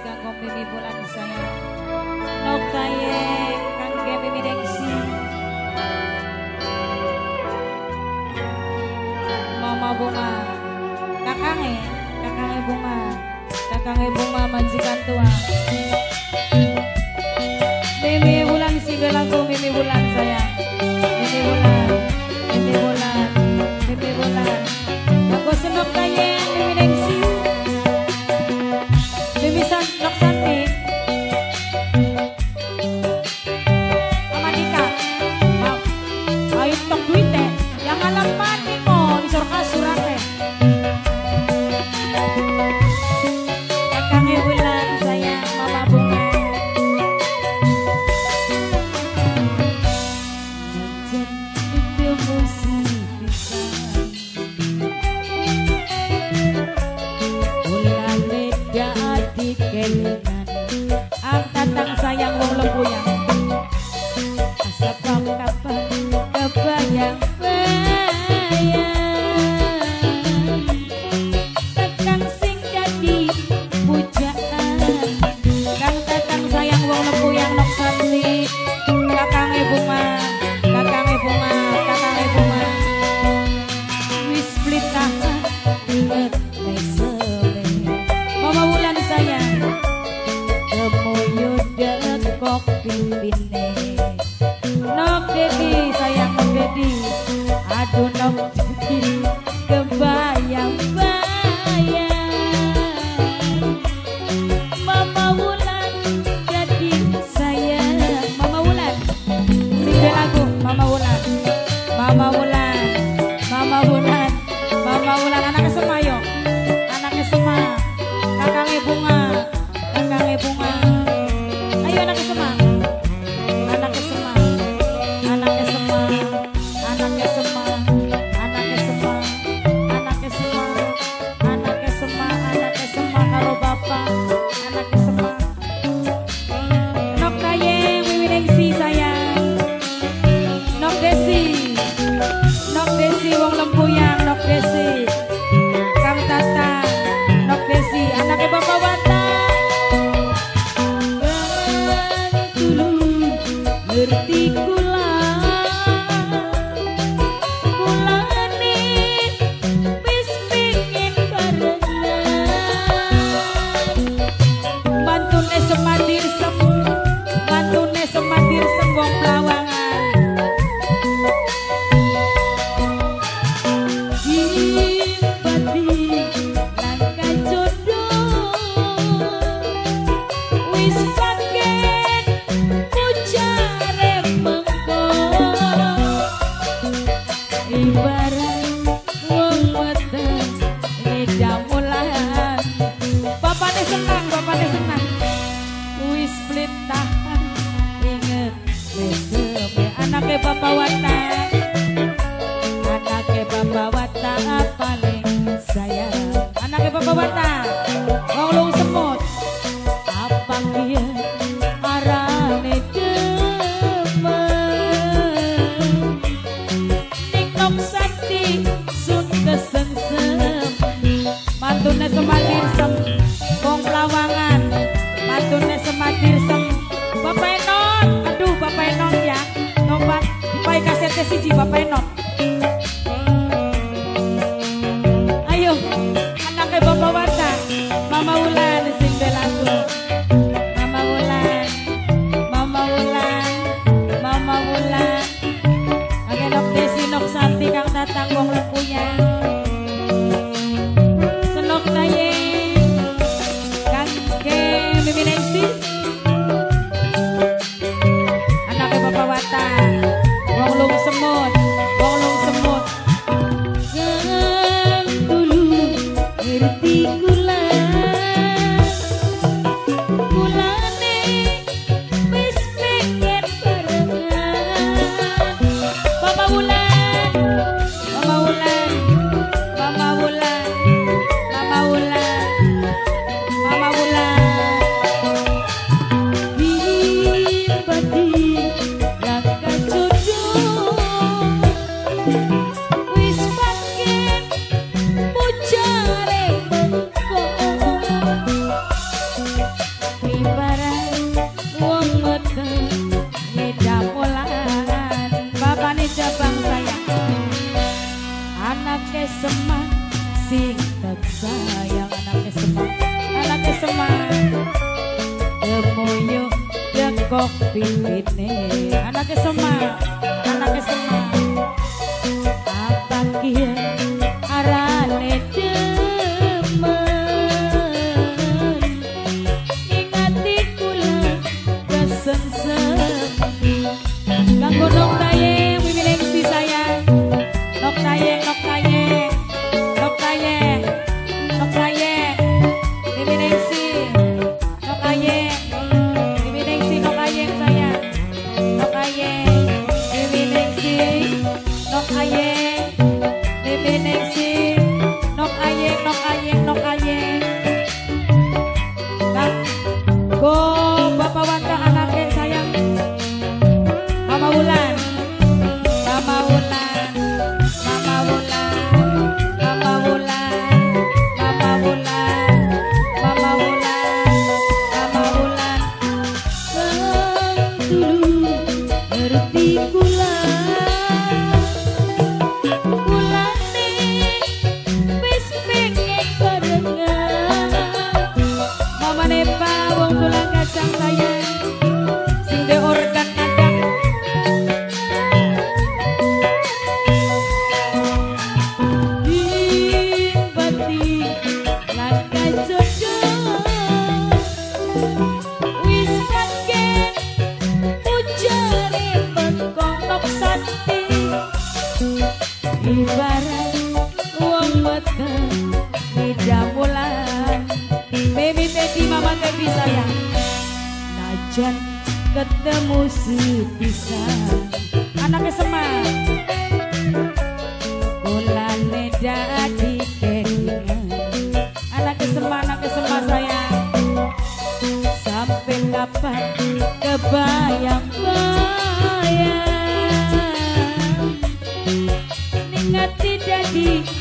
kanggo mimi bulan saya Nokaye kangge mimi dengsi Mama bunga Kakange Kakange bunga Kakange bunga majikan tua. Mimi bulan si lagu Mimi bulan sayang. Mimi bulan Mimi bulan Mimi bulan. Aku senok kaya Amen. Peace. senang bapaknya senang. Wis pelintahan inget lesebe anaknya bapak watak anaknya bapak watak paling sayang anaknya bapak watak Siji bapake nom. sayang anaknya semang anaknya semang emoyo dekok pipine anaknya semang anaknya semang apa kia dulu berpikul ku Tapi sayang ketemu sepisan Anaknya semak Kolane dadi kelingan anak semak, anak semak saya, Sampai kapan kebayang-bayang Ini tidak di